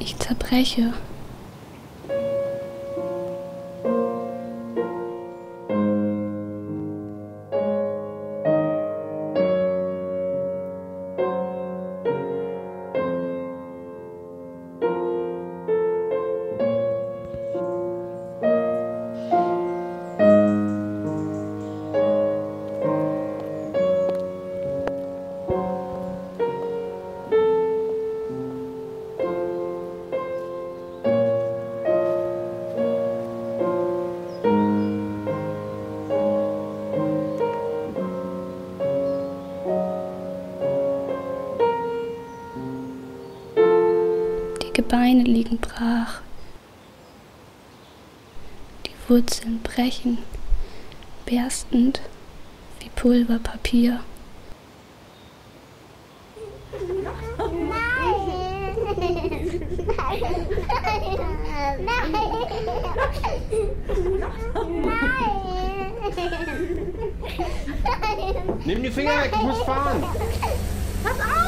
Ich zerbreche. Gebeine liegen brach. Die Wurzeln brechen, berstend wie Pulverpapier. Nimm die Finger weg, ich muss fahren. Pass auf!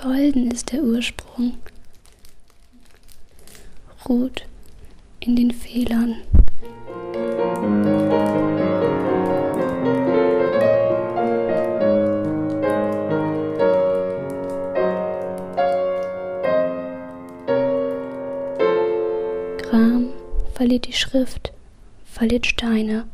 Golden ist der Ursprung, ruht in den Fehlern. Gram verliert die Schrift, verliert Steine.